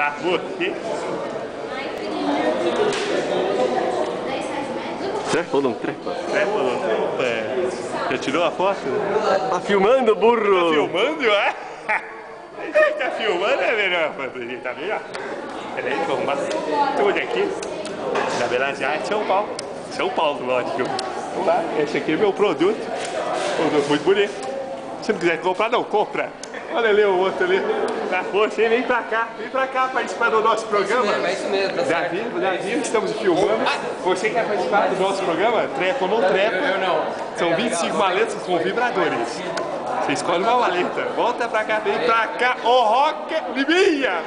Pra você. Trepa não trepa? É, falou. É. Já tirou a foto? Tá filmando, burro? Tá filmando, é? Você tá filmando, é melhor fantasia, tá melhor? Peraí, vou arrumar tudo aqui. Na verdade, é São Paulo. São Paulo, lógico. Vamos lá, esse aqui é meu produto. Produto muito bonito. Se não quiser comprar, não compra. Olha ali o outro ali. Tá, você vem pra cá, vem pra cá participar do nosso programa. É isso mesmo, tá certo. Davi, Davi, estamos filmando. Você quer participar do nosso programa? Trepa ou não trepa? Eu não. São 25 maletas com vibradores. Você escolhe uma maleta. Volta pra cá, vem pra cá. O rock, Liminha!